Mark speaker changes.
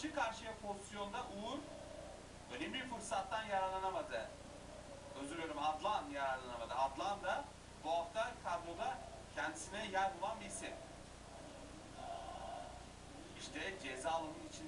Speaker 1: karşı karşıya pozisyonda Uğur önemli bir fırsattan yararlanamadı. Özür diliyorum Adlan yararlanamadı. Adlan da bu hafta kadroda kendisine yer bulan bir isim. İşte ceza alanının içinde